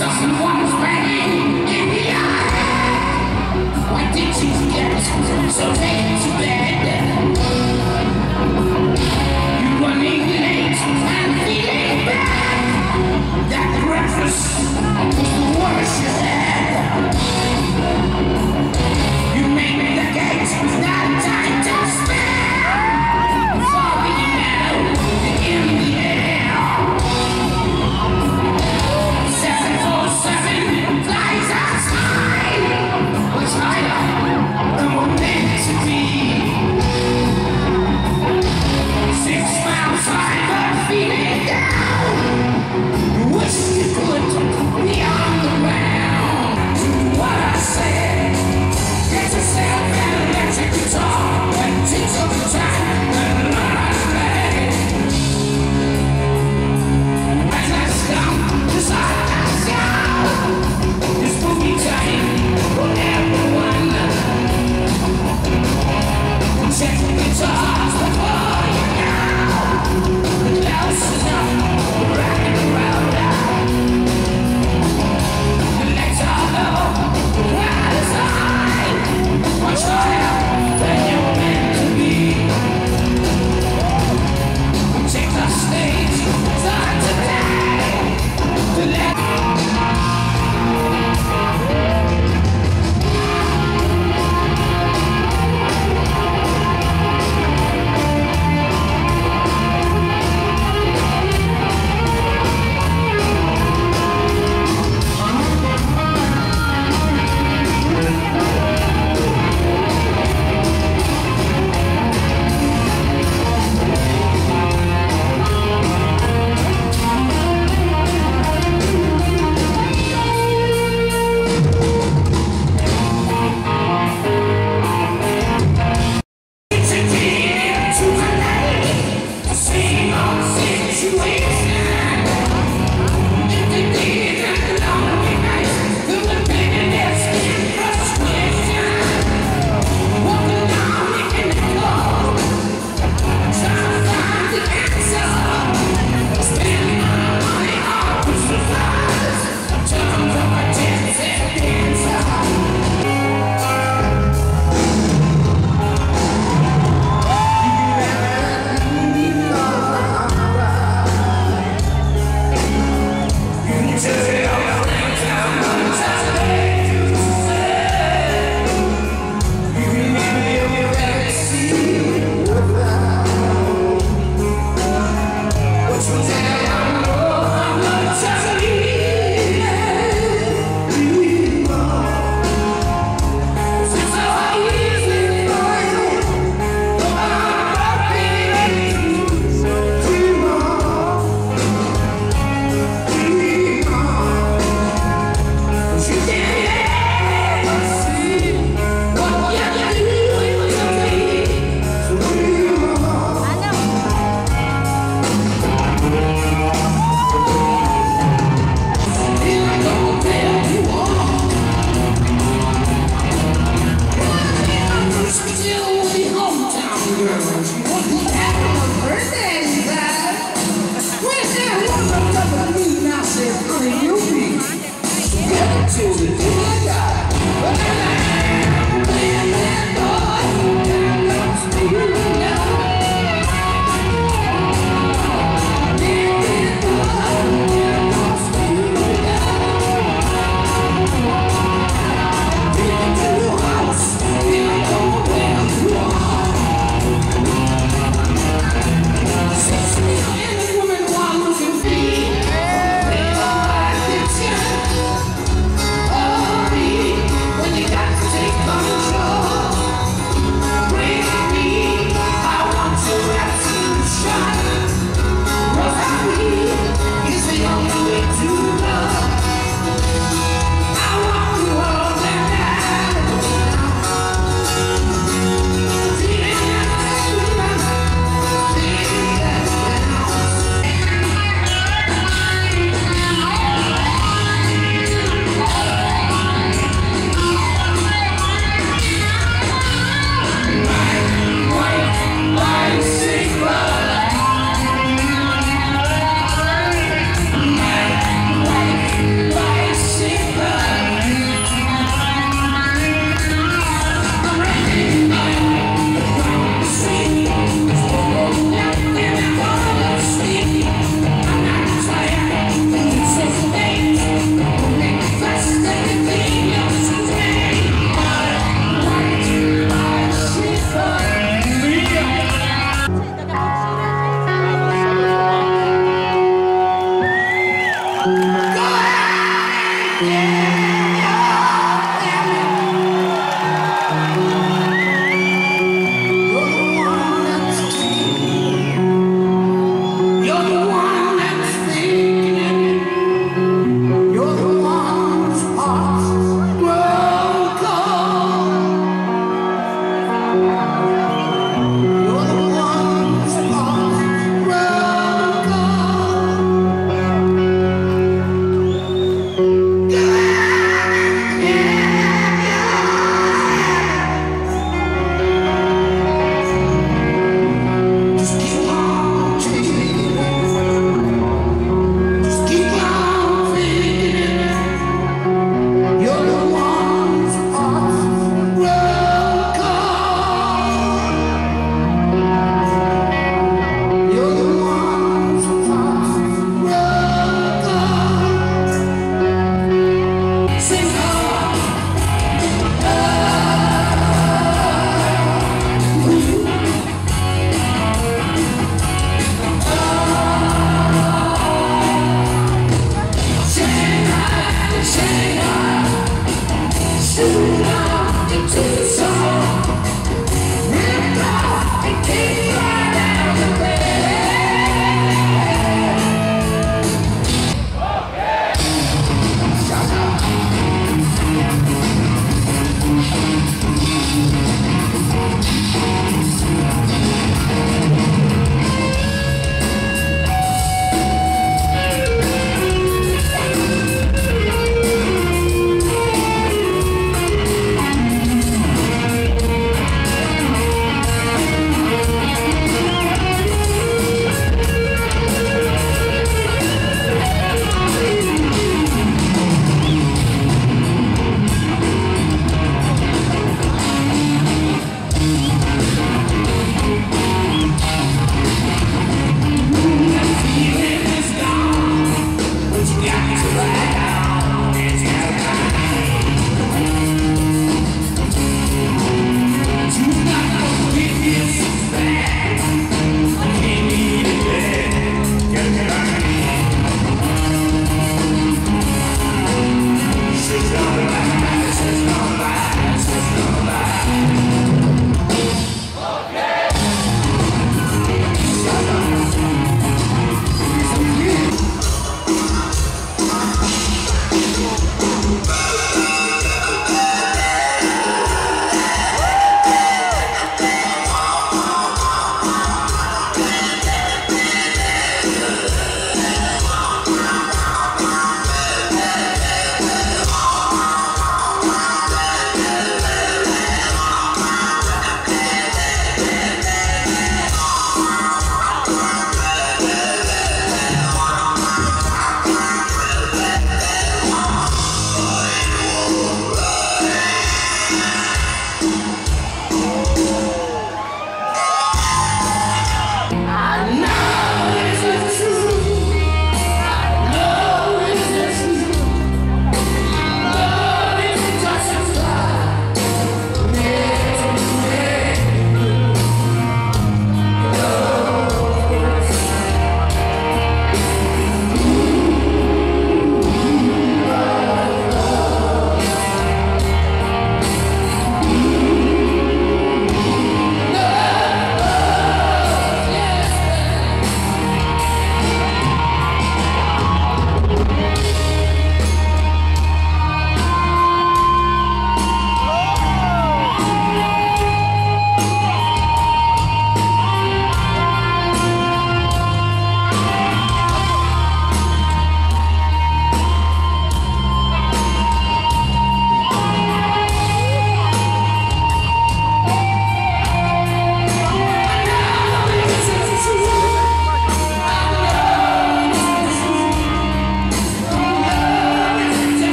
Someone's begging in the. Why did get so, so,